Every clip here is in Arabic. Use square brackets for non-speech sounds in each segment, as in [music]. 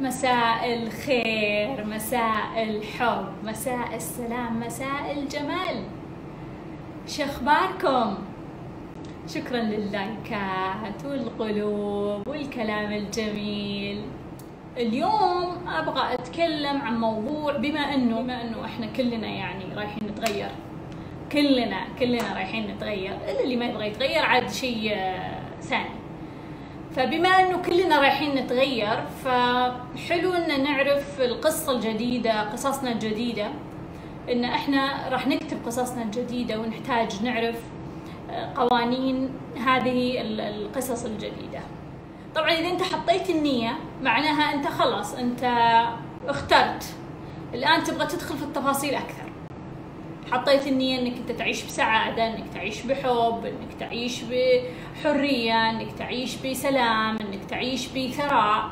مساء الخير مساء الحب مساء السلام مساء الجمال. شخباركم شكرا لللايكات والقلوب والكلام الجميل. اليوم أبغى أتكلم عن موضوع بما إنه بما إنه إحنا كلنا يعني رايحين نتغير. كلنا كلنا رايحين نتغير. إلا اللي ما يبغى يتغير عاد شيء آه، ثاني. فبما أنه كلنا رايحين نتغير فحلو إن نعرف القصة الجديدة قصصنا الجديدة. إن إحنا راح نكتب قصصنا الجديدة ونحتاج نعرف آه، قوانين هذه ال- القصص الجديدة. طبعا إذا أنت حطيت النية معناها أنت خلاص أنت اخترت. الآن تبغى تدخل في التفاصيل أكثر. حطيت النية إنك أنت تعيش بسعادة إنك تعيش بحب إنك تعيش بحرية إنك تعيش بسلام إنك تعيش بثراء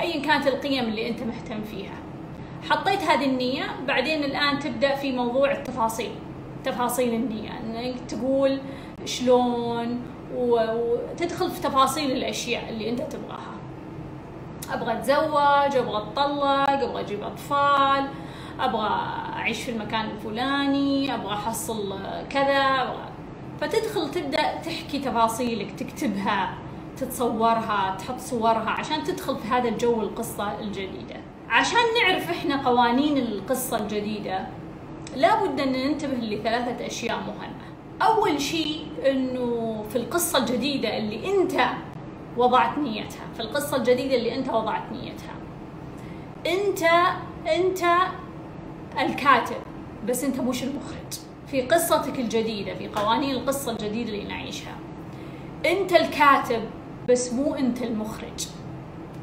ايا كانت القيم اللي أنت مهتم فيها. حطيت هذه النية بعدين الآن تبدأ في موضوع التفاصيل تفاصيل النية. إنك تقول شلون وتدخل في تفاصيل الأشياء اللي أنت تبغاها. أبغى أتزوج أبغى أتطلق أبغى أجيب أطفال أبغى أعيش في المكان الفلاني أبغى أحصل كذا. فتدخل تبدأ تحكي تفاصيلك تكتبها تتصورها تحط صورها عشان تدخل في هذا الجو القصة الجديدة. عشان نعرف إحنا قوانين القصة الجديدة لابد أن ننتبه لثلاثة أشياء مهمة. أول شيء إنه في القصة الجديدة اللي أنت وضعت نيتها في القصة الجديدة اللي أنت وضعت نيتها. أنت أنت الكاتب. بس انت مش المخرج في قصتك الجديدة في قوانين القصة الجديدة اللي نعيشها. انت الكاتب بس مو انت المخرج.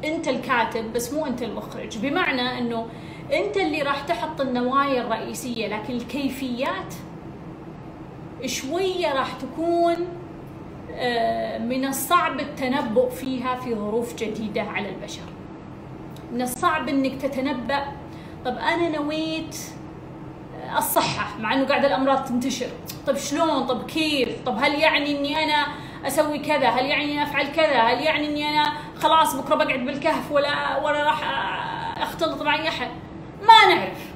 انت الكاتب بس مو انت المخرج. بمعنى انه انت اللي راح تحط النوايا الرئيسية لكن الكيفيات شوية راح تكون آه، من الصعب التنبؤ فيها في ظروف جديدة على البشر. من الصعب إنك تتنبأ طب أنا نويت الصحة مع إنه قاعدة الأمراض تنتشر. طب شلون؟ طب كيف؟ طب هل يعني إني أنا أسوي كذا؟ هل يعني إني أفعل كذا؟ هل يعني إني أنا خلاص بكرة بقعد بالكهف ولا ولا راح أختلط مع أي أحد؟ ما نعرف.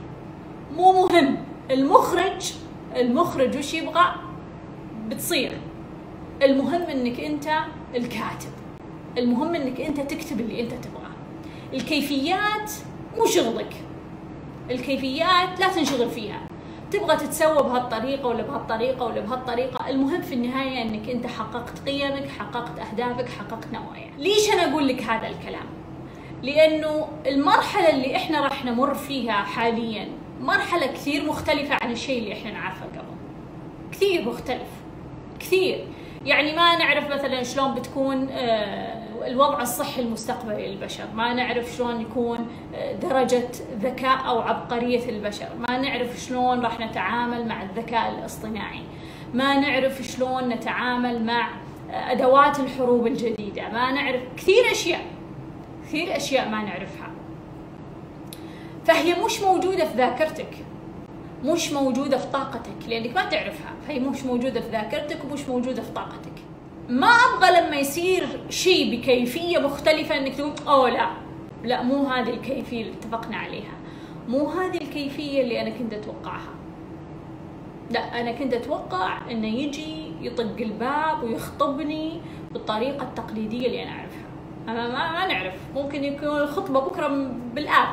مو مهم. المخرج المخرج وش يبغى؟ بتصير. المهم إنك أنت الكاتب. المهم إنك أنت تكتب اللي أنت تبغاه. الكيفيات مو شغلك. الكيفيات لا تنشغل فيها. تبغى تتسوى بهالطريقة ولا بهالطريقة ولا بهالطريقة المهم في النهاية إنك أنت حققت قيمك حققت أهدافك حققت نوايا ليش أنا أقول لك هذا الكلام؟ لأنه المرحلة اللي إحنا راح نمر فيها حاليا مرحلة كثير مختلفة عن الشيء اللي إحنا نعرفه قبل. كثير مختلف. كثير. يعني ما نعرف مثلا شلون بتكون آه، الوضع الصحي المستقبلي للبشر. ما نعرف شلون يكون آه، درجة ذكاء أو عبقرية البشر. ما نعرف شلون راح نتعامل مع الذكاء الاصطناعي. ما نعرف شلون نتعامل مع آه، أدوات الحروب الجديدة. ما نعرف كثير أشياء كثير أشياء ما نعرفها. فهي مش موجودة في ذاكرتك. مش موجودة في طاقتك لأنك ما تعرفها. فهي مش موجودة في ذاكرتك ومش موجودة في طاقتك. ما أبغى لما يصير شيء بكيفية مختلفة أنك تقول أوه لا. لا مو هذه الكيفية اللي اتفقنا عليها. مو هذه الكيفية اللي أنا كنت أتوقعها. لا أنا كنت أتوقع أنه يجي يطق الباب ويخطبني بالطريقة التقليدية اللي أنا أعرفها. أنا ما, ما نعرف. ممكن يكون الخطبة بكرة بالآب.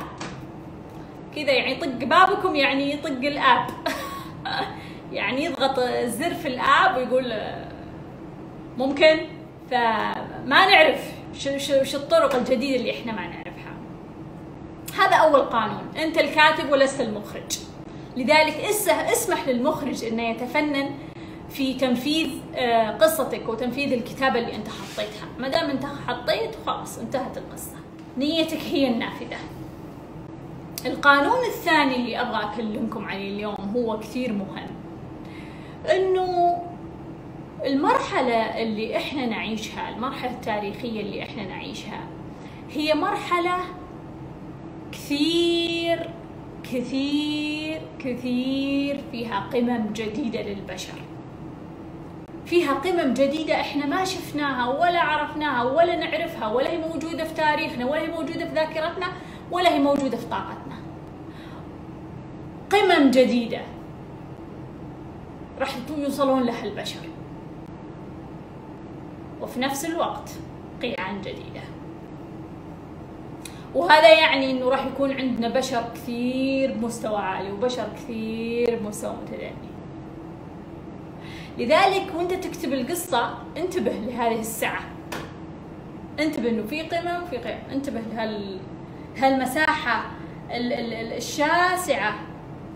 كذا يعني يطق بابكم يعني يطق الآب. [laughs] يعني يضغط الزر في الآب ويقول ممكن؟ فما نعرف شو شو شو الطرق الجديدة اللي إحنا ما نعرفها. هذا أول قانون. أنت الكاتب ولست المخرج. لذلك اسمح للمخرج إنه يتفنن في تنفيذ آه، قصتك وتنفيذ الكتابة اللي أنت حطيتها. ما دام أنت حطيت خلاص انتهت القصة. نيتك هي النافذة. القانون الثاني اللي أبغى أكلمكم عليه اليوم هو كثير مهم. إنه المرحلة اللي إحنا نعيشها المرحلة التاريخية اللي إحنا نعيشها هي مرحلة كثير كثير كثير فيها قمم جديدة للبشر. فيها قمم جديدة إحنا ما شفناها ولا عرفناها ولا نعرفها ولا هي موجودة في تاريخنا ولا هي موجودة في ذاكرتنا ولا هي موجودة في طاقتنا. قمم جديدة راح يوصلون لها البشر. وفي نفس الوقت قيعان جديدة. وهذا يعني إنه راح يكون عندنا بشر كثير بمستوى عالي وبشر كثير بمستوى متدني. لذلك وأنت تكتب القصة انتبه لهذه السعة انتبه إنه في قمم وفي قمم انتبه لهال هالمساحة الشاسعة.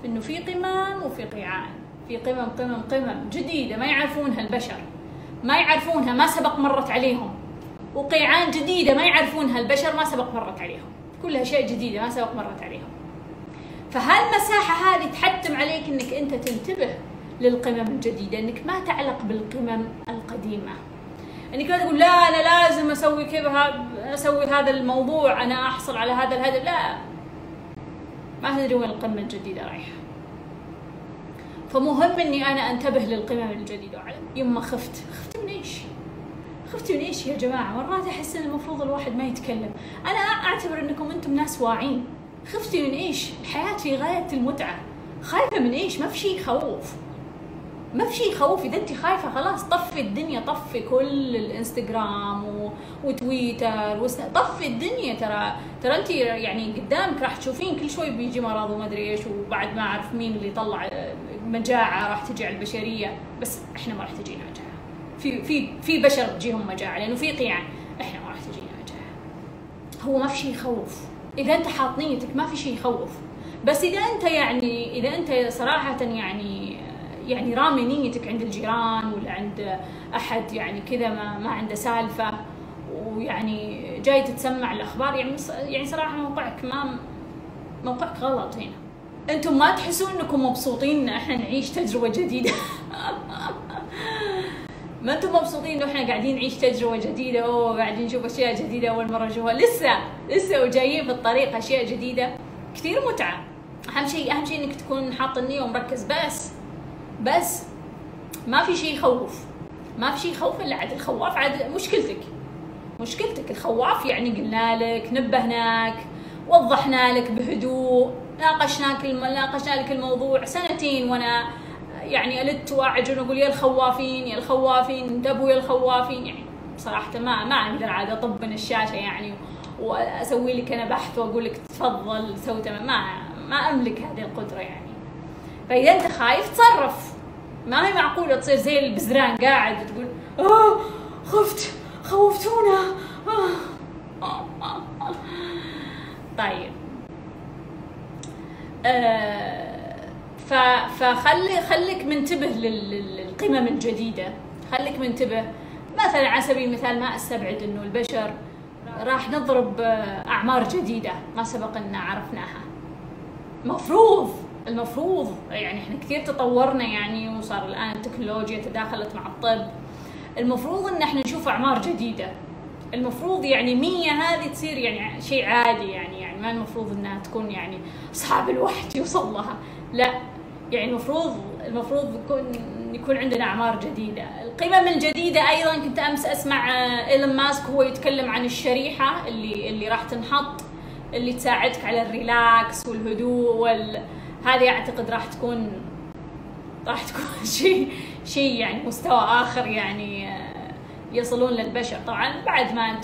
إنه في قمم وفي قيعان. في قمم قمم قمم جديدة ما يعرفونها البشر ما يعرفونها ما سبق مرت عليهم. وقيعان جديدة ما يعرفونها البشر ما سبق مرت عليهم. كلها أشياء جديدة ما سبق مرت عليهم. فهالمساحة هذه تحتم عليك إنك أنت تنتبه للقمم الجديدة؟ إنك ما تعلق بالقمم القديمة. إنك لا تقول لا أنا لازم أسوي كذا أسوي هذا الموضوع أنا أحصل على هذا الهدف. لا. ما تدري وين القمة الجديدة رايحة. فمهم إني أنا أنتبه للقمم الجديدة وعلم يما خفت. خفت من إيش؟ خفت من إيش يا جماعة؟ مرات أحس إن المفروض الواحد ما يتكلم، أنا أعتبر إنكم أنتم ناس واعين، خفتي من إيش؟ الحياة في غاية المتعة، خايفة من إيش؟ ما في شيء يخوف، ما في شيء يخوف. إذا انت خايفة خلاص طفي الدنيا. طفي كل الإنستغرام و... وتويتر وسن... طفي الدنيا ترى. ترى انت يعني قدامك راح تشوفين كل شوي بيجي مرض وما أدري إيش وبعد ما أعرف مين اللي طلع مجاعة راح تجي على البشرية بس إحنا ما راح تجينا مجاعه في في في بشر تجيهم مجاعة لأنه في قيعان إحنا ما راح تجينا مجاعه هو ما في شيء يخوف. إذا أنت حاط نيتك ما في شيء يخوف. بس إذا أنت يعني إذا أنت صراحة يعني يعني رامي نيتك عند الجيران ولا عند أحد يعني كذا ما, ما عنده سالفة ويعني جاي تتسمع الأخبار يعني يعني صراحة موقعك ما موقعك غلط هنا. أنتم ما تحسون انكم مبسوطين إن إحنا نعيش تجربة جديدة. [laughs] ما أنتم مبسوطين إنه إحنا قاعدين نعيش تجربة جديدة؟ أوه قاعدين نشوف أشياء جديدة أول مرة نشوفها. لسه لسه وجايين في الطريق أشياء جديدة. كثير متعة. أهم شيء أهم شيء إنك تكون حاط النية ومركز. بس بس ما في شيء يخوف. ما في شيء يخوف إلا عاد الخواف عاد مشكلتك. مشكلتك. الخواف يعني قلنا لك نبهناك وضحنا لك بهدوء. ناقشناك ناقشنا لك الموضوع سنتين وأنا يعني الت وأعجن وأقول يا الخوافين يا الخوافين انتبهوا يا الخوافين. يعني صراحة ما ما أقدر عاد أطب من الشاشة يعني وأسوي لك أنا بحث وأقول لك تفضل سوي ما ما أملك هذه القدرة يعني. فإذا أنت خايف تصرف. ما هي معقولة تصير زي البزران قاعد تقول آه خفت خوفتونا. آه. طيب آه فخلي خليك منتبه للقمم الجديدة. خليك منتبه. مثلا على سبيل المثال ما أستبعد إنه البشر راح نضرب أعمار جديدة ما سبق إن عرفناها. مفروض! المفروض! يعني إحنا كثير تطورنا يعني وصار الآن التكنولوجيا تداخلت مع الطب. المفروض إن إحنا نشوف أعمار جديدة. المفروض يعني مية هذه تصير يعني شيء عادي يعني. يعني ما المفروض إنها تكون يعني أصحاب الوحد يوصل لها. لا يعني المفروض المفروض يكون يكون عندنا أعمار جديدة. القمم الجديدة أيضا كنت أمس أسمع إيلون ماسك هو يتكلم عن الشريحة اللي اللي راح تنحط اللي تساعدك على الريلاكس والهدوء وال هذه أعتقد راح تكون راح تكون [laughs] شيء شيء يعني مستوى آخر يعني آه، يصلون للبشر. طبعا بعد ما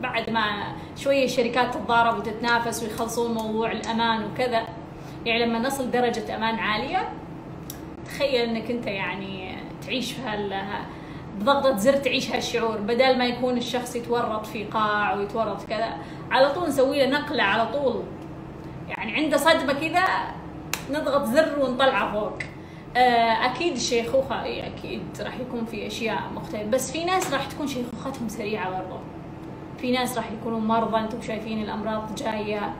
بعد ما شوية الشركات تتضارب وتتنافس ويخلصون موضوع الأمان وكذا. يعني لما نصل درجة أمان عالية تخيل إنك أنت يعني تعيش في هال بضغطة زر تعيش هالشعور بدل ما يكون الشخص يتورط في قاع ويتورط كذا. على طول نسوي له نقلة على طول. يعني عنده صدمة كذا نضغط زر ونطلعه فوق. أكيد الشيخوخه أكيد راح يكون في أشياء مختلفة. بس في ناس راح تكون شيخوختهم سريعة برضه في ناس راح يكونوا مرضى أنتم شايفين الأمراض جاية.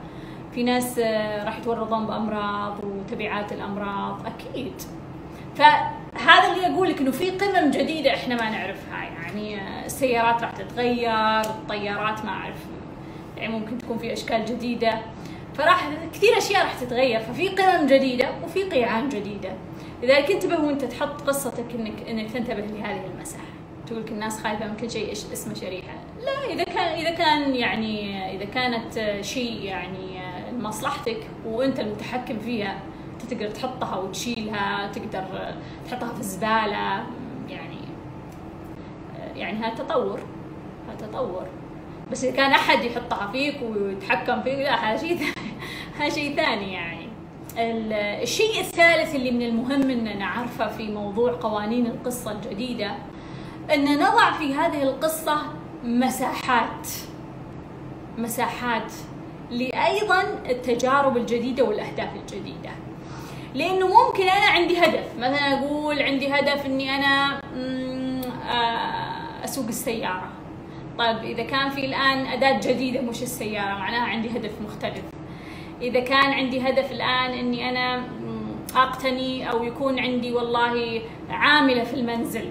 في ناس آه، راح يتورطون بأمراض وتبعات الأمراض. أكيد. فهذا اللي أقول لك إنه في قمم جديدة إحنا ما نعرفها. يعني آه، السيارات راح تتغير الطيارات ما أعرف. يعني ممكن تكون في أشكال جديدة. فراح كثير أشياء راح تتغير. ففي قمم جديدة وفي قيعان جديدة. لذلك انتبه وانت تحط قصتك انك انك تنتبه لهذه المساحة. تقول لك الناس خايفة من كل شيء اسمه شريحة؟ لا إذا كان إذا كان يعني إذا كانت شيء يعني من مصلحتك وانت المتحكم فيها أنت تقدر تحطها وتشيلها تقدر تحطها في الزبالة. يعني يعني هذا تطور. هذا تطور. بس إذا كان أحد يحطها فيك ويتحكم فيك لا هذا شيء ثاني. [laughs] هذا شيء ثاني يعني. الشيء الثالث اللي من المهم إن نعرفه في موضوع قوانين القصة الجديدة إن نضع في هذه القصة مساحات. مساحات لايضا التجارب الجديدة والأهداف الجديدة. لأنه ممكن أنا عندي هدف مثلا أقول عندي هدف إني أنا أسوق السيارة. طيب إذا كان في الآن أداة جديدة مش السيارة معناها عندي هدف مختلف. إذا كان عندي هدف الآن إني أنا أقتني أو يكون عندي والله عاملة في المنزل.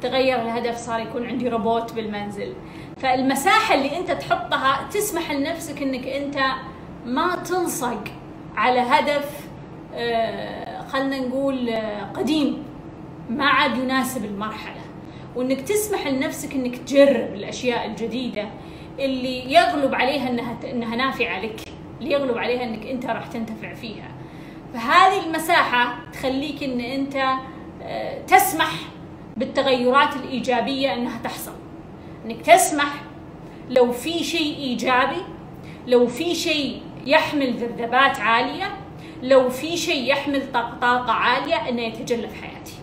تغير الهدف صار يكون عندي روبوت بالمنزل. فالمساحة اللي أنت تحطها تسمح لنفسك إنك أنت ما تنصق على هدف خلنا نقول قديم. ما عاد يناسب المرحلة. وإنك تسمح لنفسك إنك تجرب الأشياء الجديدة اللي يغلب عليها انها إنها نافعة لك. اللي يغلب عليها إنك أنت راح تنتفع فيها. فهذه المساحة تخليك إن أنت تسمح بالتغيرات الإيجابية أنها تحصل. أنك تسمح لو في شيء إيجابي لو في شيء يحمل ذبذبات عالية لو في شيء يحمل طاقة عالية أنه يتجلى في حياتي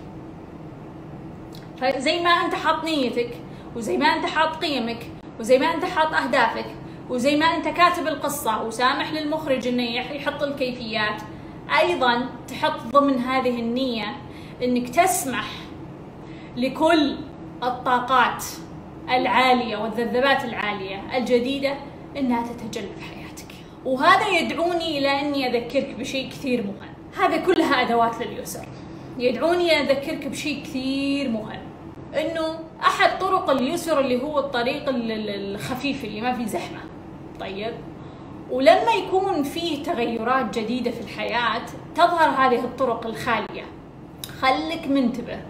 فزي ما أنت حاط نيتك وزي ما أنت حاط قيمك وزي ما أنت حاط أهدافك وزي ما أنت كاتب القصة وسامح للمخرج أنه يحط الكيفيات أيضا تحط ضمن هذه النية أنك تسمح لكل الطاقات العالية والذبذبات العالية الجديدة إنها تتجلى في حياتك. وهذا يدعوني إلى إني أذكرك بشيء كثير مهم. هذه كلها أدوات لليسر. يدعوني أذكرك بشيء كثير مهم. إنه أحد طرق اليسر اللي هو الطريق الخفيف اللي ما فيه زحمة. طيب. ولما يكون فيه تغيرات جديدة في الحياة تظهر هذه الطرق الخالية. خلك منتبه.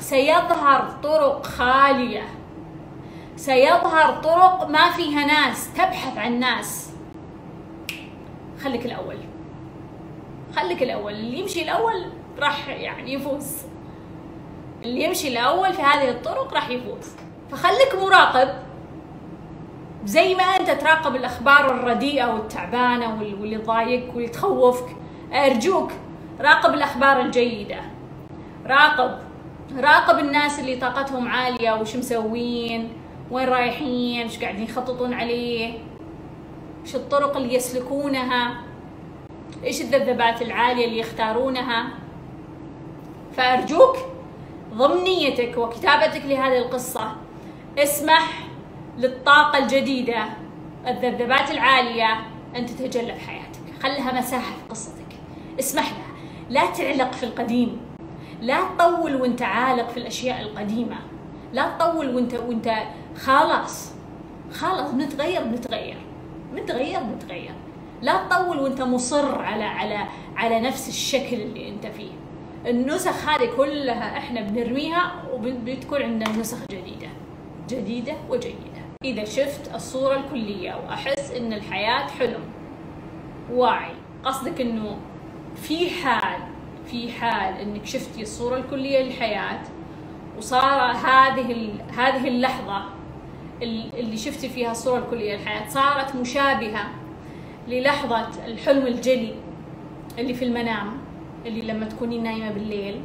سيظهر طرق خالية. سيظهر طرق ما فيها ناس تبحث عن ناس. خليك الأول. خليك الأول. اللي يمشي الأول راح يعني يفوز. اللي يمشي الأول في هذه الطرق راح يفوز. فخليك مراقب. زي ما أنت تراقب الأخبار الرديئة والتعبانة واللي تضايقك واللي تخوفك. أرجوك راقب الأخبار الجيدة. راقب. راقب الناس اللي طاقتهم عالية. وش مسوين؟ وين رايحين؟ وش قاعدين يخططون عليه؟ وش الطرق اللي يسلكونها؟ إيش الذبذبات العالية اللي يختارونها؟ فأرجوك ضمن نيتك وكتابتك لهذه القصة اسمح للطاقة الجديدة الذبذبات العالية أن تتجلى في حياتك. خلها مساحة في قصتك. اسمح لها لا تعلق في القديم. لا تطول وأنت عالق في الأشياء القديمة. لا تطول وأنت وأنت خلاص. خلاص بنتغير بنتغير بنتغير بنتغير لا تطول وأنت مصر على على على نفس الشكل اللي أنت فيه. النسخ هذه كلها إحنا بنرميها وبتكون عندنا نسخ جديدة. جديدة وجيدة. إذا شفت الصورة الكلية وأحس إن الحياة حلم. واعي. قصدك إنه في حال في حال إنك شفتي الصورة الكلية للحياة وصار هذه هذه اللحظة اللي شفتي فيها الصورة الكلية للحياة صارت مشابهة للحظة الحلم الجلي اللي في المنام اللي لما تكونين نايمة بالليل.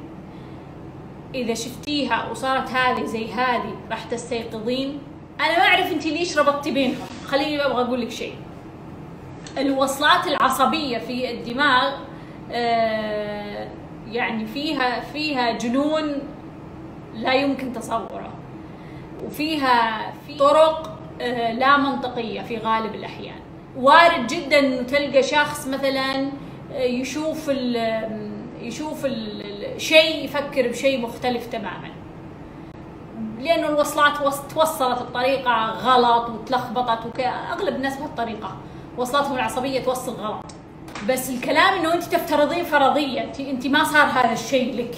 إذا شفتيها وصارت هذه زي هذه راح تستيقظين أنا ما أعرف انت ليش ربطتي بينهم خليني أبغى أقول لك شيء. الوصلات العصبية في الدماغ آه يعني فيها فيها جنون لا يمكن تصوره. وفيها في طرق آه لا منطقية في غالب الأحيان. وارد جدا إنه تلقى شخص مثلا يشوف ال يشوف الشيء يفكر بشيء مختلف تماما. لأنه الوصلات توصلت بطريقة غلط وتلخبطت. أغلب الناس بهالطريقه وصلاتهم العصبية توصل غلط. بس الكلام إنه أنت تفترضين فرضية انت أنت ما صار هذا الشيء لك.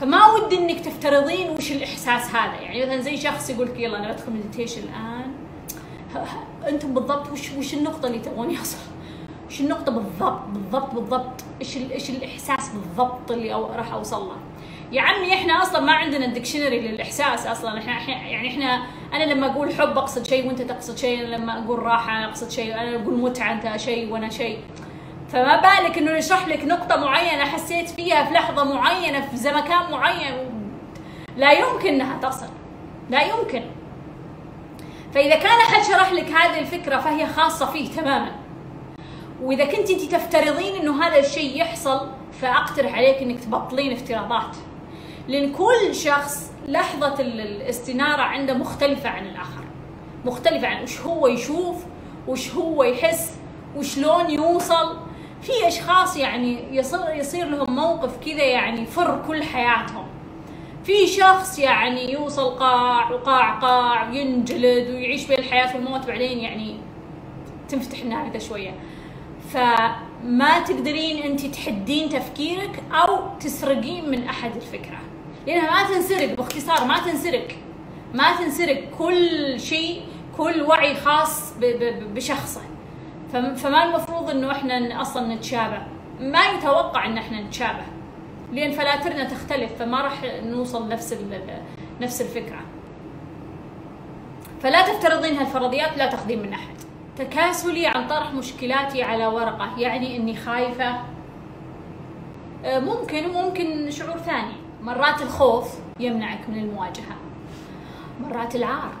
فما ودي إنك تفترضين وش الإحساس هذا. يعني مثلا زي شخص يقول لك يلا أنا بدخل meditation الآن. أنتم بالضبط وش وش النقطة اللي تبغون يوصل؟ إيش النقطة بالضبط بالضبط بالضبط؟ إيش إيش الإحساس بالضبط اللي راح أوصل له؟ يا عمي إحنا أصلا ما عندنا ال dictionary للإحساس أصلا. إحنا يعني إحنا أنا لما أقول حب أقصد شيء وأنت تقصد شيء. أنا لما أقول راحة أقصد شيء. أنا أقول متعة أنت شيء وأنا شيء. فما بالك إنه يشرح لك نقطة معينة حسيت فيها في لحظة معينة في مكان معين؟ لا يمكن إنها تصل. لا يمكن. فإذا كان أحد شرح لك هذه الفكرة فهي خاصة فيه تماما. وإذا كنت أنت تفترضين إنه هذا الشيء يحصل فأقترح عليك إنك تبطلين افتراضات. لأن كل شخص لحظة الاستنارة عنده مختلفة عن الآخر. مختلفة عن وش هو يشوف وش هو يحس وشلون يوصل. في أشخاص يعني يصير يصير لهم موقف كذا يعني فر كل حياتهم. في شخص يعني يوصل قاع وقاع قاع وينجلد ويعيش بين الحياة والموت بعدين يعني تنفتح النافذه شوية. فما تقدرين انت تحدين تفكيرك أو تسرقين من أحد الفكرة. لانها ما تنسرق باختصار ما تنسرق. ما تنسرق كل شيء كل وعي خاص بشخصه. فما المفروض إنه إحنا أصلا نتشابه. ما يتوقع إن إحنا نتشابه. لأن فلاترنا تختلف فما راح نوصل نفس نفس الفكرة. فلا تفترضين هالفرضيات لا تاخذين من أحد. تكاسلي عن طرح مشكلاتي على ورقة يعني إني خايفة. آه، ممكن وممكن شعور ثاني. مرات الخوف يمنعك من المواجهة مرات العار.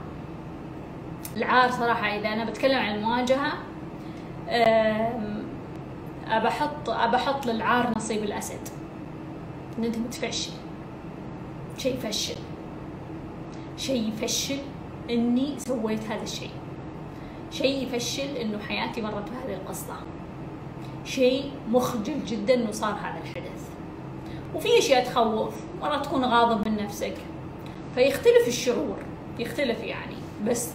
العار صراحة إذا أنا بتكلم عن أحط ابى أحط للعار نصيب الأسد. ان انت متفشل شيء يفشل. شيء يفشل إني سويت هذا الشيء. شيء يفشل إنه حياتي مرت بهذه القصة. شيء مخجل جدا إنه صار هذا الحدث. وفي أشياء تخوف مرة تكون غاضب من نفسك. فيختلف الشعور يختلف يعني بس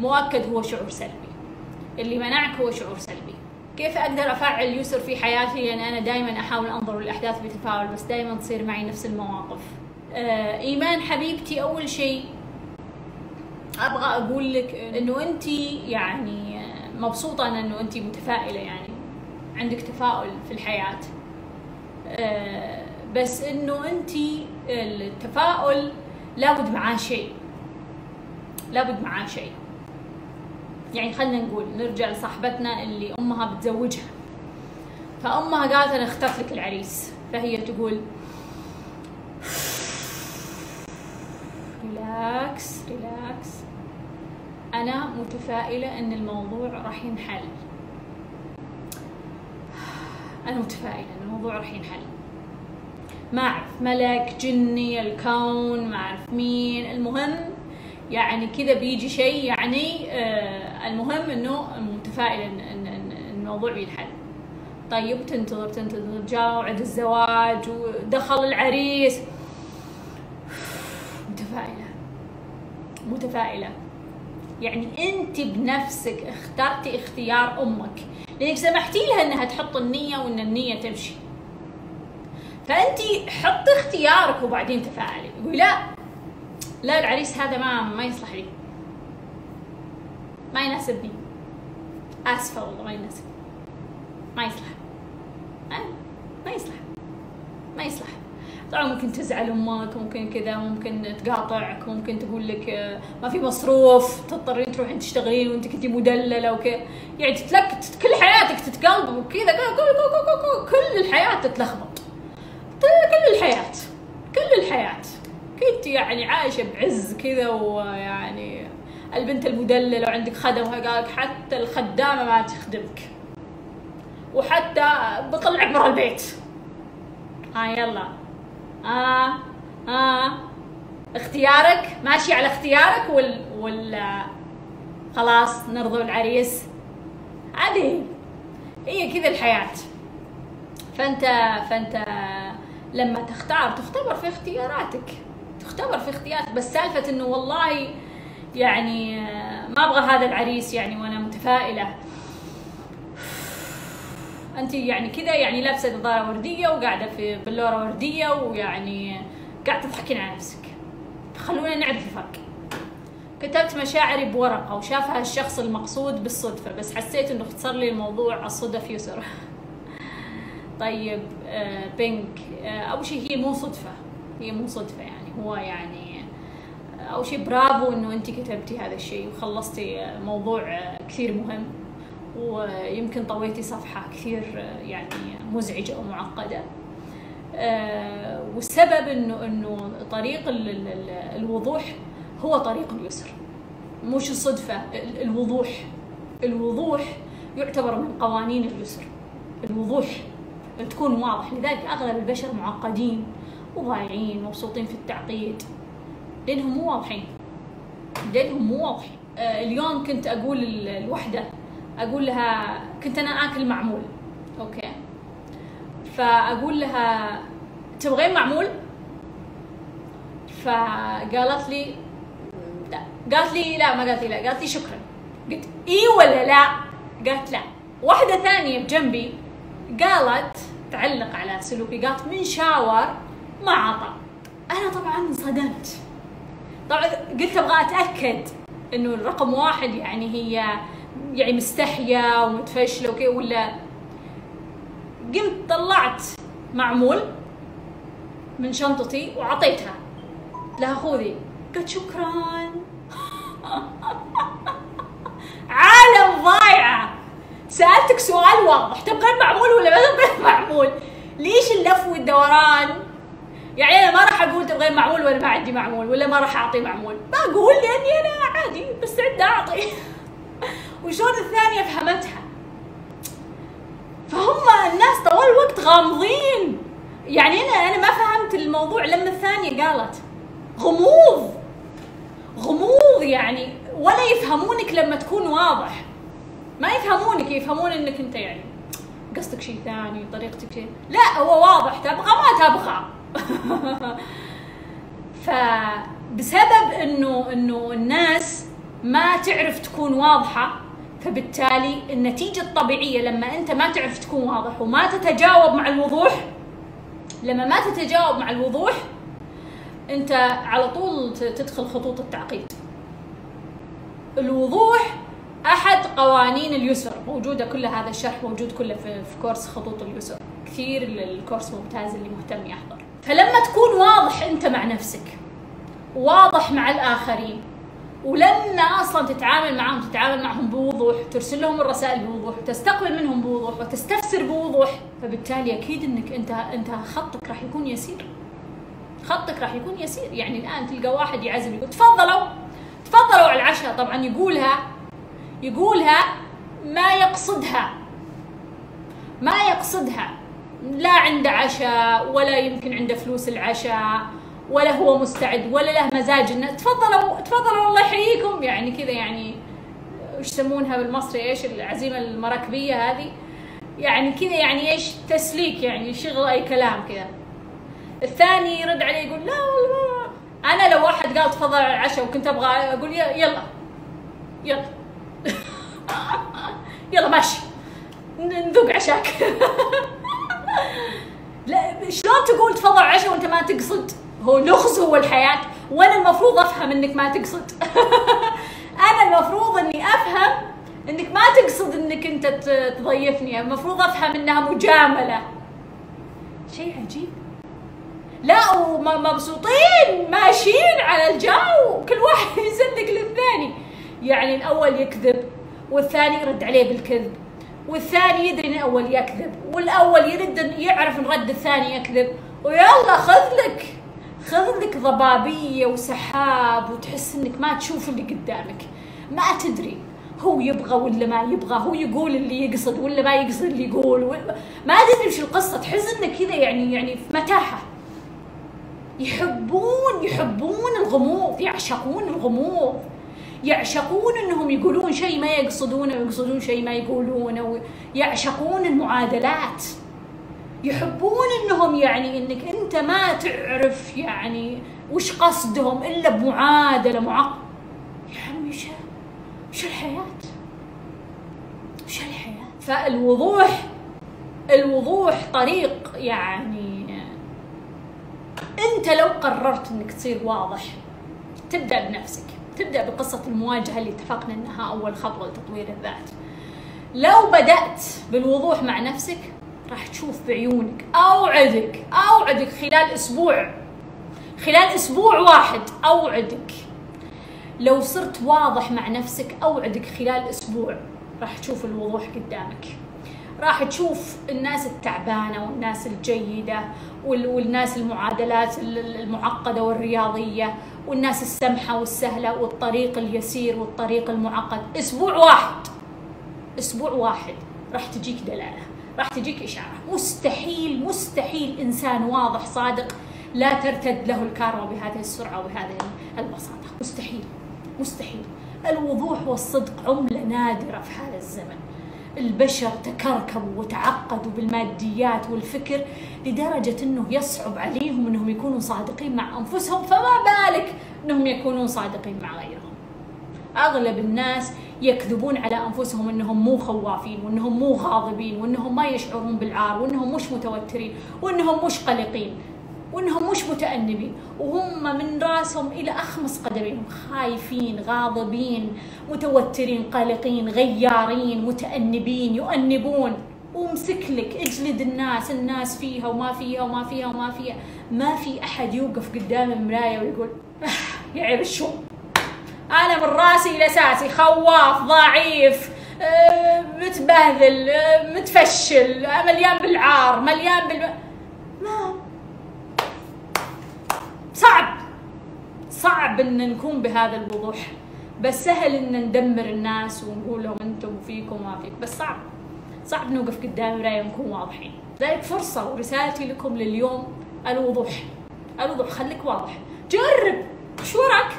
مؤكد هو شعور سلبي. اللي منعك هو شعور سلبي. كيف أقدر أفعل يسر في حياتي؟ لأن أنا دائما أحاول أنظر للأحداث بتفاؤل بس دائما تصير معي نفس المواقف. آه إيمان حبيبتي أول شيء أبغى أقول لك إنه أنت يعني مبسوطة أنا إنه أنت متفائلة يعني عندك تفاؤل في الحياة. آه بس إنه أنت التفاؤل لابد معاه شيء. لابد معاه شيء. يعني خلينا نقول نرجع لصاحبتنا اللي أمها بتزوجها. فأمها قالت أنا أخترت لك العريس. فهي تقول relax relax أنا متفائلة إن الموضوع راح ينحل. أنا متفائلة إن الموضوع راح ينحل. ما أعرف ملك جني الكون ما أعرف مين. المهم يعني كذا بيجي شيء يعني آه المهم إنه متفائله ان, إن, الموضوع بينحل طيب تنتظر تنتظر جاء وعد الزواج ودخل العريس. [sighs] متفائلة. متفائلة. يعني أنت بنفسك اخترتي اختيار أمك. لأنك سمحتي لها إنها تحط النية وإن النية تمشي. فانت حطي اختيارك وبعدين تفاعلي. قولي لا. لا العريس هذا ما ما يصلح لي. ما يناسبني. آسفة والله ما يناسبني. ما يصلح. ما يصلح. ما يصلح. طبعا ممكن تزعل أمك ممكن كذا ممكن تقاطعك ممكن تقول لك آه، ما في مصروف. تضطرين تروحين تشتغلين وأنت كنتي مدللة وكذا. يعني تتلك كل حياتك تتقلب وكذا. كل الحياة تتلخبط كل الحياة كل الحياة كنت يعني عايشة بعز كذا ويعني البنت المدللة وعندك خدم قالك حتى الخدامة ما تخدمك. وحتى بطلعك برا البيت. ها آه يلا. آه آه. اختيارك؟ ماشي على اختيارك وال ولا خلاص نرضى العريس عادي. هي كذا الحياة. فانت فأنت لما تختار تختبر في اختياراتك. تختبر في اختياراتك بس سالفة إنه والله يعني ما أبغى هذا العريس يعني وأنا متفائلة. أنت يعني كذا يعني لابسة نظارة وردية وقاعدة في بلورة وردية ويعني قاعدة تضحكين على نفسك. خلونا نعرف الفرق. كتبت مشاعري بورقة وشافها الشخص المقصود بالصدفة بس حسيت إنه اختصر لي الموضوع الصدف يسر. [laughs] طيب آه بينك آه أول شيء هي مو صدفة. هي مو صدفة يعني. هو يعني أول شيء برافو إنه انت كتبتي هذا الشيء وخلصتي موضوع كثير مهم ويمكن طويتي صفحة كثير يعني مزعجة ومعقدة. آه، والسبب انه إنه طريق ال- ال- ال- الوضوح هو طريق اليسر مش الصدفة ال- الوضوح الوضوح يعتبر من قوانين اليسر. الوضوح تكون واضح لذلك أغلب البشر معقدين. وضايعين مبسوطين في التعقيد. لأنهم مو واضحين. لأنهم مو واضحين. آه، اليوم كنت أقول ال- الوحدة أقول لها كنت أنا آكل معمول. okay. فأقول لها تبغين معمول؟ فقالت لي لا. قالت لي لا ما قالت لي لا. قالت لي شكرا. قلت إي ولا لا؟ قالت لا. واحدة ثانية بجنبي قالت تعلق على سلوكي قالت من شاور ما عطى. أنا طبعا انصدمت. طبعا قلت أبغى أتأكد إنه الرقم واحد يعني هي يعني مستحية ومتفشلة وكي ولا. قمت طلعت معمول من شنطتي وعطيتها. لها خذي قلت شكرا. [laughs] عالم ضايعة. سألتك سؤال واضح. تبغين معمول ولا ما تبغين معمول ليش اللف والدوران؟ يعني أنا ما راح أقول تبغين معمول ولا ما عندي معمول ولا ما راح أعطي معمول. بقول لأني أنا عادي مستعده أعطي. [laughs] وشلون الثانية فهمتها؟ فهم الناس طوال الوقت غامضين. يعني أنا أنا ما فهمت الموضوع لما الثانية قالت غموض. غموض يعني ولا يفهمونك لما تكون واضح. ما يفهمونك يفهمون إنك أنت يعني قصدك شيء ثاني طريقتك شيء لا هو واضح تبغى ما تبغى. فبسبب إنه إنه الناس ما تعرف تكون واضحة فبالتالي النتيجة الطبيعية لما أنت ما تعرف تكون واضح وما تتجاوب مع الوضوح لما ما تتجاوب مع الوضوح أنت على طول تدخل خطوط التعقيد. الوضوح أحد قوانين اليسر موجودة كل هذا الشرح موجود كله في, كورس خطوط اليسر. كثير ال- الكورس ممتاز اللي مهتم يحضر. فلما تكون واضح أنت مع نفسك واضح مع الآخرين ولما أصلا تتعامل معهم تتعامل معهم بوضوح ترسل لهم الرسائل بوضوح وتستقبل منهم بوضوح وتستفسر بوضوح فبالتالي أكيد إنك أنت أنت خطك راح يكون يسير. خطك راح يكون يسير. يعني الآن تلقى واحد يعزم يقول تفضلوا تفضلوا على العشاء. طبعا يقولها يقولها ما يقصدها ما يقصدها. لا عنده عشاء ولا يمكن عنده فلوس العشاء ولا هو مستعد ولا له مزاج إنه تفضلوا تفضلوا الله يحييكم. يعني كذا يعني وش يسمونها بالمصري؟ إيش العزيمة المراكبية هذه؟ يعني كذا يعني إيش تسليك يعني شغل أي كلام كذا. الثاني يرد عليه يقول لا والله أنا لو واحد قال تفضل على العشاء وكنت أبغى أقول يلا يلا يلا. [laughs] ماشي نذوق عشاك. [laughs] لا شلون تقول تفضل العشاء وانت ما تقصد؟ هو لغز هو الحياة وأنا المفروض افهم انك ما تقصد. [laughs] أنا المفروض اني افهم انك ما تقصد انك انت تضيفني المفروض افهم انها مجاملة. شيء عجيب. لا ومبسوطين ماشيين على الجو كل واحد [laughs] يصدق للثاني. يعني الأول يكذب والثاني يرد عليه بالكذب. والثاني يدري إن الأول يكذب والأول يرد يعرف إن رد الثاني يكذب. ويلا خذ لك خذ لك ضبابية وسحاب وتحس إنك ما تشوف اللي قدامك. ما تدري هو يبغى ولا ما يبغى هو يقول اللي يقصد ولا ما يقصد اللي يقول. ما تدري وش القصة تحس انك كذا يعني يعني في متاهة. يحبون يحبون الغموض يعشقون الغموض. يعشقون انهم يقولون شيء ما يقصدونه ويقصدون شيء ما يقولونه يعشقون المعادلات. يحبون انهم يعني انك انت ما تعرف يعني وش قصدهم إلا بمعادلة معقده يا عمي وش وش الحياة؟ وش الحياة؟ فالوضوح الوضوح طريق يعني انت لو قررت انك تصير واضح تبدأ بنفسك. تبدأ بقصة المواجهة اللي اتفقنا إنها أول خطوة لتطوير الذات. لو بدأت بالوضوح مع نفسك راح تشوف بعيونك اوعدك اوعدك خلال أسبوع. خلال أسبوع واحد اوعدك لو صرت واضح مع نفسك اوعدك خلال أسبوع راح تشوف الوضوح قدامك. راح تشوف الناس التعبانة والناس الجيدة والناس المعادلات المعقدة والرياضية والناس السمحة والسهلة والطريق اليسير والطريق المعقد. أسبوع واحد. أسبوع واحد. راح تجيك دلالة. راح تجيك إشارة. مستحيل مستحيل إنسان واضح صادق لا ترتد له الكارما بهذه السرعة وبهذه البساطة. مستحيل. مستحيل. الوضوح والصدق عملة نادرة في هذا الزمن. البشر تكركبوا وتعقدوا بالماديات والفكر لدرجة إنه يصعب عليهم إنهم يكونوا صادقين مع أنفسهم فما بالك إنهم يكونوا صادقين مع غيرهم. أغلب الناس يكذبون على أنفسهم إنهم مو خوافين وإنهم مو غاضبين وإنهم ما يشعرون بالعار وإنهم مش متوترين وإنهم مش قلقين وإنهم مش متأنبين. وهم من راسهم إلى أخمص قدمهم خايفين غاضبين متوترين قلقين غيارين متأنبين يؤنبون. ومسك لك اجلد الناس الناس فيها وما فيها وما فيها وما فيها. ما في أحد يوقف قدام المراية ويقول آه، يا عيب شو أنا من راسي إلى ساسي خواف ضعيف آه، متبهذل آه، متفشل مليان بالعار مليان بال ما صعب صعب إن نكون بهذا الوضوح بس سهل إن ندمر الناس ونقول لهم أنتم وفيكم وما فيكم بس صعب. صعب نوقف قدام مرايه ونكون واضحين. ذلك فرصة ورسالتي لكم لليوم. الوضوح. الوضوح خليك واضح. جرب. شو وراك؟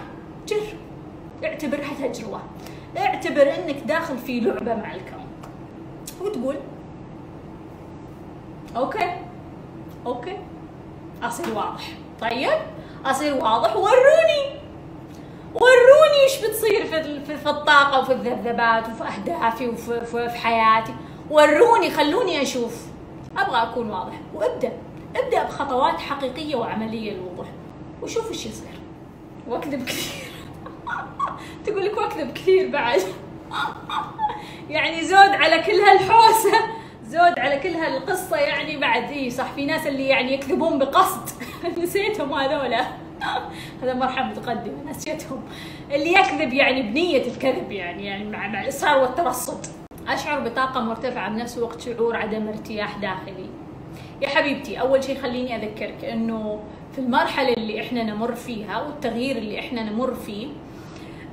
جرب. اعتبرها تجربه اعتبر إنك داخل في لعبة مع الكون. وتقول okay. okay. أصير واضح. طيب. أصير واضح. وروني. وروني إيش بتصير في في الطاقة وفي الذبذبات وفي أهدافي وفي في, حياتي؟ وروني خلوني أشوف. أبغى أكون واضح. وأبدأ. أبدأ بخطوات حقيقية وعملية للوضوح. وشوف إيش يصير. وأكذب كثير. [laughs] تقول لك وأكذب كثير بعد. [laughs] يعني زود على كل هالحوسة. زود على كل هالقصة يعني بعد. إي صح في ناس اللي يعني يكذبون بقصد. [laughs] نسيتهم هذولا. [laughs] هذا مرحبا متقدمة نسيتهم. اللي يكذب يعني بنية الكذب يعني يعني مع, مع الإصرار والترصد. أشعر بطاقة مرتفعة بنفس الوقت شعور عدم ارتياح داخلي. يا حبيبتي أول شيء خليني أذكرك إنه في المرحلة اللي إحنا نمر فيها والتغيير اللي إحنا نمر فيه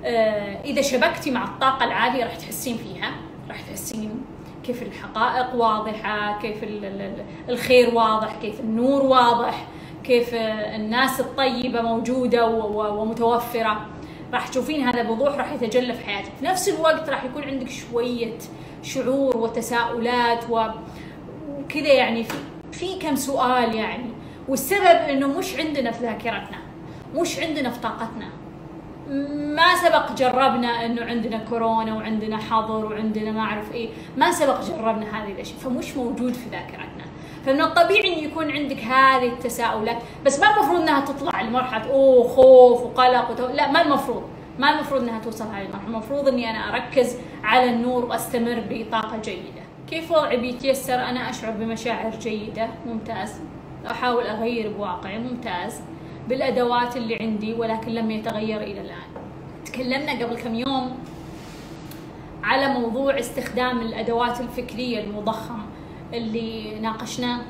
آه إذا شبكتي مع الطاقة العالية راح تحسين فيها راح تحسين كيف الحقائق واضحة كيف الخير واضح كيف النور واضح. كيف الناس الطيبة موجودة ومتوفرة. راح تشوفين هذا بوضوح راح يتجلى في حياتك. في نفس الوقت راح يكون عندك شوية شعور وتساؤلات وكذا يعني في في كم سؤال يعني. والسبب إنه مش عندنا في ذاكرتنا مش عندنا في طاقتنا. ما سبق جربنا إنه عندنا كورونا وعندنا حظر وعندنا ما أعرف إيه. ما سبق جربنا هذه الأشياء فمش موجود في ذاكرتنا. فمن الطبيعي إن يكون عندك هذه التساؤلات. بس ما المفروض إنها تطلع لمرحله أوه خوف وقلق وتو... لا ما المفروض. ما المفروض إنها توصل هذه المرحلة. المفروض إني أنا أركز على النور وأستمر بطاقة جيدة. كيف وضعي بيتيسر؟ أنا أشعر بمشاعر جيدة. ممتاز. أحاول أغير بواقعي. ممتاز. بالأدوات اللي عندي ولكن لم يتغير إلى الآن. تكلمنا قبل كم يوم على موضوع استخدام الأدوات الفكرية المضخمة. اللي ناقشناه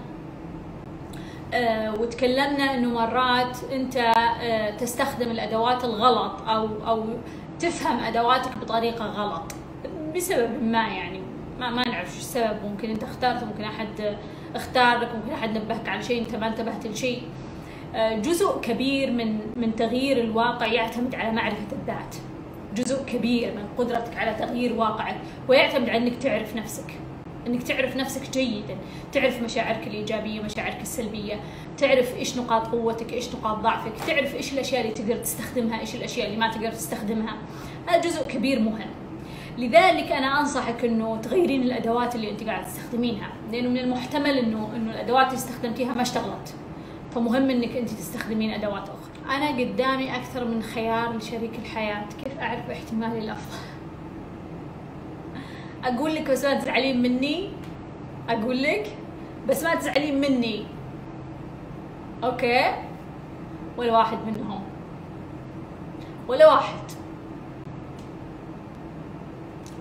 أه وتكلمنا إنه مرات أنت أه تستخدم الأدوات الغلط أو أو تفهم أدواتك بطريقة غلط. بسبب ما يعني؟ ما, ما نعرف شو السبب. ممكن أنت اخترت ممكن أحد اختار لك ممكن أحد نبهك على شيء أنت ما انتبهت لشيء. أه جزء كبير من من تغيير الواقع يعتمد على معرفة الذات. جزء كبير من قدرتك على تغيير واقعك ويعتمد على إنك تعرف نفسك. إنك تعرف نفسك جيدا تعرف مشاعرك الإيجابية مشاعرك السلبية تعرف إيش نقاط قوتك إيش نقاط ضعفك تعرف إيش الأشياء اللي تقدر تستخدمها إيش الأشياء اللي ما تقدر تستخدمها. هذا جزء كبير مهم. لذلك أنا أنصحك إنه تغيرين الأدوات اللي أنت قاعدة تستخدمينها. لأنه من المحتمل إنه إنه الأدوات اللي استخدمتيها ما اشتغلت. فمهم إنك أنت تستخدمين أدوات أخرى. أنا قدامي أكثر من خيار لشريك الحياة. كيف أعرف احتمالي الأفضل؟ أقول لك بس ما تزعلين مني. أقول لك بس ما تزعلين مني. أوكي؟ ولا واحد منهم. ولا واحد.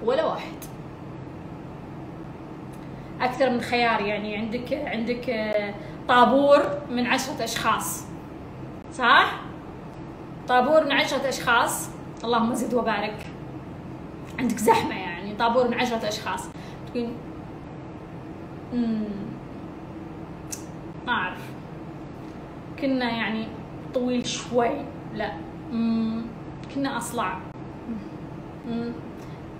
ولا واحد. أكثر من خيار يعني. عندك عندك آه، طابور من عشرة أشخاص. صح؟ طابور من عشرة أشخاص. اللهم زد وبارك. عندك زحمة يعني. طابور من عشرة أشخاص تقول ما أعرف كنا يعني طويل شوي لا مم. كنا أصلع مم.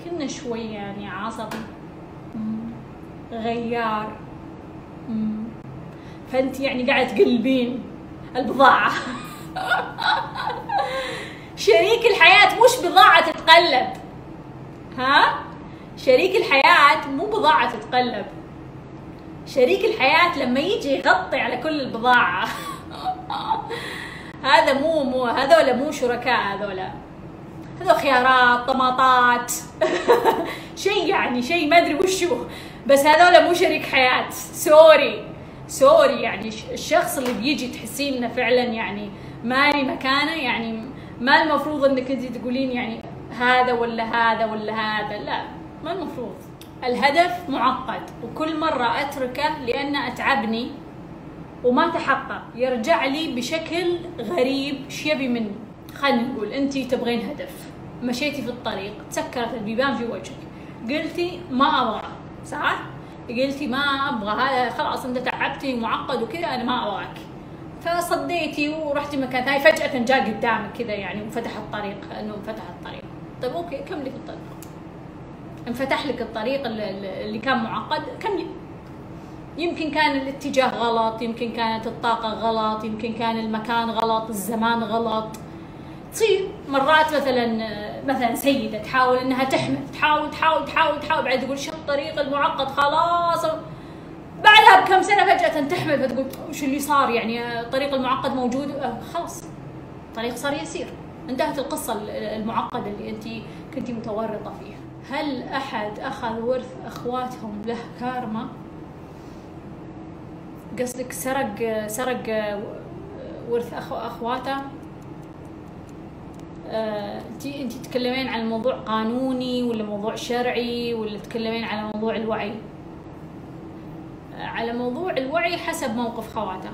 كنا شوي يعني عصبي. غيار مم. فأنت يعني قاعد تقلبين البضاعة شريك الحياة مش بضاعة تتقلب ها شريك الحياة مو بضاعة تتقلب. شريك الحياة لما يجي يغطي على كل البضاعة. [laughs] هذا مو مو هذول مو شركاء هذولا هذول خيارات طماطات [laughs] شيء يعني شيء ما أدري وشو. بس هذول مو شريك حياة. سوري. سوري يعني الشخص اللي بيجي تحسين إنه فعلا يعني مالي مكانه يعني ما المفروض إنك انت تقولين يعني هذا ولا هذا ولا هذا لا. ما المفروض؟ الهدف معقد وكل مرة أتركه لأنه أتعبني وما تحقق. يرجع لي بشكل غريب إيش يبي مني. خلينا نقول انت تبغين هدف. مشيتي في الطريق تسكرت البيبان في وجهك. قلتي ما أبغى. صح؟ قلتي ما أبغى هذا خلاص أنت تعبتي معقد وكذا أنا ما أبغاك. فصديتي ورحتي مكان ثاني. فجأة جاء قدامك كذا يعني وفتح الطريق انه انفتح الطريق. طيب أوكي كملي في الطريق. انفتح لك الطريق اللي كان معقد. كملي يمكن كان الاتجاه غلط يمكن كانت الطاقة غلط يمكن كان المكان غلط الزمان غلط. تصير مرات مثلا مثلا سيدة تحاول إنها تحمل تحاول تحاول تحاول تحاول بعد تقول شو الطريق المعقد؟ خلاص. بعدها بكم سنة فجأة تحمل فتقول وش اللي صار؟ يعني الطريق المعقد موجود؟ خلاص. الطريق صار يسير. انتهت القصة المعقدة اللي انت كنت متورطة فيها. هل أحد أخذ ورث أخواتهم له كارما؟ قصدك سرق سرق ورث أخو أخواته؟ انت آه، انت تتكلمين عن موضوع قانوني ولا موضوع شرعي ولا تتكلمين على موضوع الوعي؟ آه، على موضوع الوعي حسب موقف خواته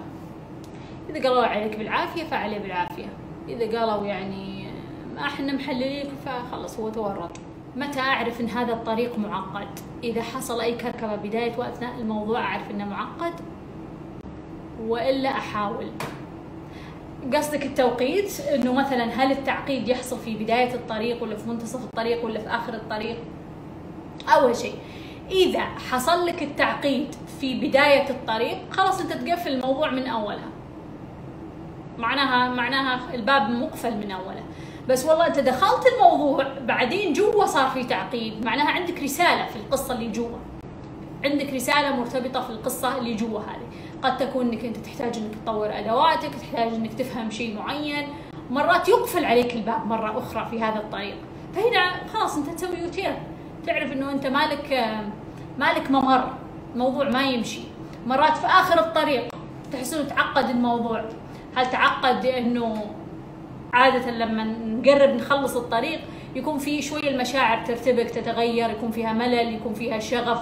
إذا قالوا عليك بالعافية فعليه بالعافية. إذا قالوا يعني ما إحنا محللينك فخلص هو تورط. متى أعرف إن هذا الطريق معقد؟ إذا حصل أي كركبة بداية وأثناء الموضوع أعرف إنه معقد وإلا أحاول. قصدك التوقيت إنه مثلا هل التعقيد يحصل في بداية الطريق ولا في منتصف الطريق ولا في آخر الطريق؟ أول شيء إذا حصل لك التعقيد في بداية الطريق خلاص أنت تقفل الموضوع من أولها. معناها معناها الباب مقفل من أوله. بس والله انت دخلت الموضوع بعدين جوا صار في تعقيد. معناها عندك رسالة في القصة اللي جوا. عندك رسالة مرتبطة في القصة اللي جوا هذه. قد تكون إنك أنت تحتاج إنك تطور أدواتك تحتاج إنك تفهم شيء معين. مرات يقفل عليك الباب مرة أخرى في هذا الطريق. فهنا خلاص أنت تسوي يوتير تعرف إنه أنت مالك مالك ممر. الموضوع ما يمشي. مرات في آخر الطريق تحس إنه تعقد الموضوع. هل تعقد إنه عادة لما نقرب نخلص الطريق يكون في شوي المشاعر ترتبك تتغير يكون فيها ملل يكون فيها شغف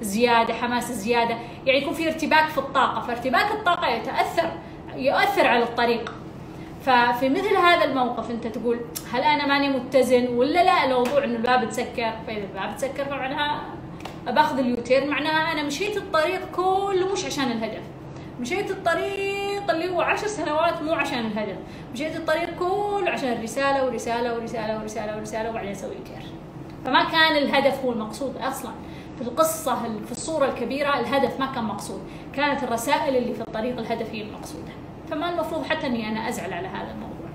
زيادة حماس زيادة. يعني يكون في ارتباك في الطاقة فارتباك الطاقة يتأثر يؤثر على الطريق. ففي مثل هذا الموقف أنت تقول هل أنا ماني متزن ولا لا؟ الموضوع إنه الباب تسكر. فاذا الباب تسكر معناها باخذ اليوتير معناها أنا مشيت الطريق كله مش عشان الهدف. مشيت الطريق اللي هو عشر سنوات مو عشان الهدف مشيت الطريق كله عشان رسالة ورسالة ورسالة ورسالة ورسالة وبعدين أسوي care فما كان الهدف هو المقصود أصلا. في القصة في الصورة الكبيرة الهدف ما كان مقصود. كانت الرسائل اللي في الطريق الهدف هي المقصودة. فما المفروض حتى إني أنا أزعل على هذا الموضوع.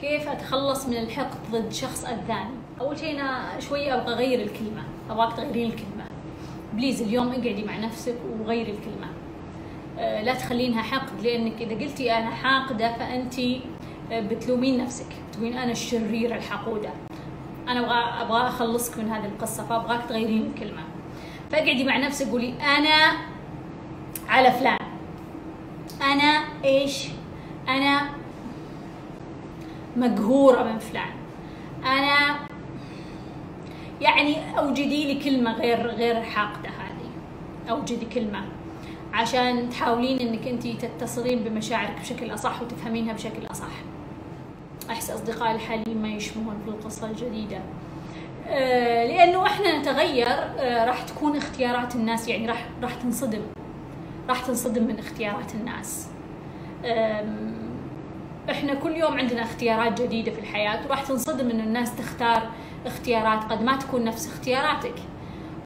كيف أتخلص من الحقد ضد شخص اذاني أول شيء أنا شوي أبغى أغير الكلمة. أبغاك تغيرين الكلمة. please اليوم اقعدي مع نفسك وغيري الكلمة. لا تخلينها حقد. لأنك إذا قلتي أنا حاقدة فانت بتلومين نفسك. بتقولين أنا الشريره الحقودة. أنا أبغى أبغى أخلصك من هذه القصة فأبغاك تغيرين الكلمة. فاقعدي مع نفسك قولي أنا على فلان. أنا إيش؟ أنا مقهورة من فلان. أنا يعني أوجدي لي كلمة غير غير حاقدة هذه. أوجدي كلمة. عشان تحاولين إنك انت تتصلين بمشاعرك بشكل أصح وتفهمينها بشكل أصح. أحس أصدقائي الحاليين ما يشبهون في القصة الجديدة. آه، لأنه إحنا نتغير آه، راح تكون اختيارات الناس يعني راح راح تنصدم. راح تنصدم من اختيارات الناس. إحنا كل يوم عندنا اختيارات جديدة في الحياة وراح تنصدم ان الناس تختار اختيارات قد ما تكون نفس اختياراتك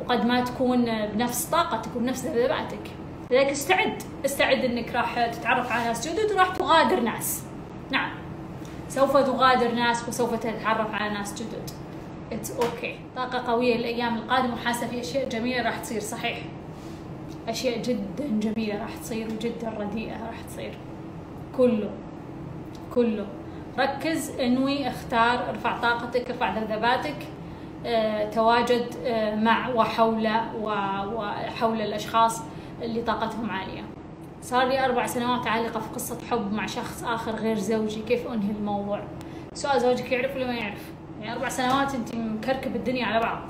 وقد ما تكون بنفس طاقتك وبنفس ذبذباتك. لذلك استعد. استعد إنك راح تتعرف على ناس جدد وراح تغادر ناس. نعم. سوف تغادر ناس وسوف تتعرف على ناس جدد. it's okay okay. طاقة قوية الأيام القادمة وحاسة في أشياء جميلة راح تصير صحيح. أشياء جدا جميلة راح تصير وجدا رديئة راح تصير. كله. كله. ركز إنوي اختار ارفع طاقتك ارفع ذبذباتك. آه، تواجد آه، مع وحول وحول الأشخاص. اللي طاقتهم عالية. صار لي أربع سنوات عالقه في قصة حب مع شخص آخر غير زوجي. كيف أنهي الموضوع؟ سؤال زوجك يعرف ولا ما يعرف؟ يعني أربع سنوات أنت مكركب الدنيا على بعض.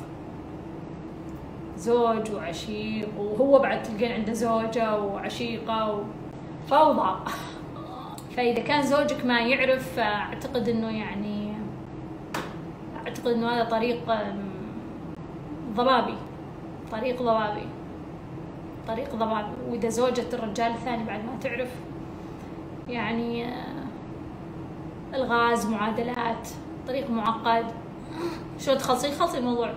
زوج وعشيق وهو بعد تلقين عنده زوجة وعشيقة وفوضى [laughs] فإذا كان زوجك ما يعرف أعتقد إنه يعني أعتقد إنه هذا طريق ضبابي. طريق ضبابي. طريق ضبابي وإذا زوجة الرجال الثاني بعد ما تعرف يعني الغاز معادلات طريق معقد. شو تخلصي خلصي الموضوع.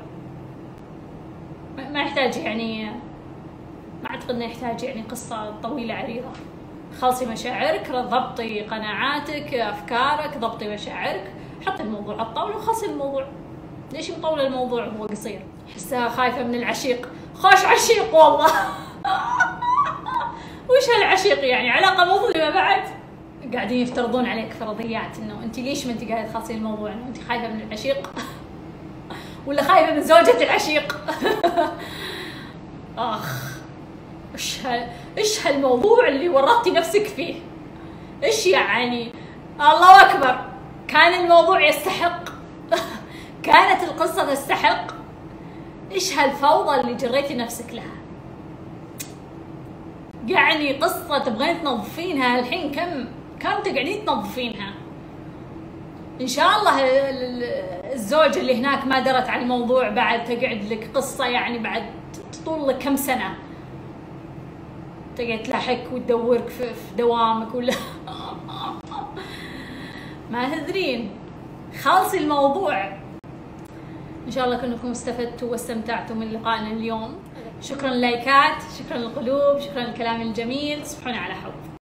ما يحتاج يعني ما أعتقد إنه يحتاج يعني قصة طويلة عريضة. خلصي مشاعرك ضبطي قناعاتك أفكارك ضبطي مشاعرك. حطي الموضوع على الطاولة وخلصي الموضوع. ليش مطول الموضوع؟ وهو قصير. احسها خايفة من العشيق. خوش عشيق والله. [laughs] وش هالعشيق يعني؟ علاقة مظلمة بعد. قاعدين يفترضون عليك فرضيات إنه أنت ليش ما أنت قاعدة تخلصين الموضوع؟ إنه أنت خايفة من العشيق؟ [laughs] ولا خايفة من زوجة العشيق؟ [laughs] آخ إيش إيش هالموضوع اللي ورطتي نفسك فيه؟ إيش يعني؟ الله أكبر كان الموضوع يستحق. كانت القصة تستحق. إيش هالفوضى اللي جريتي نفسك لها؟ يعني قصة تبغين تنظفينها الحين كم كم تقعدين تنظفينها؟ إن شاء الله الزوجة اللي هناك ما درت على الموضوع بعد تقعد لك قصة يعني بعد تطول لك كم سنة. تقعد تلحق وتدورك في دوامك ولا [laughs] ما تدرين خلصي الموضوع. إن شاء الله كلكم استفدتوا واستمتعتوا من لقائنا اليوم. شكرا للايكات شكرا للقلوب شكرا للكلام الجميل. تصبحون على حب.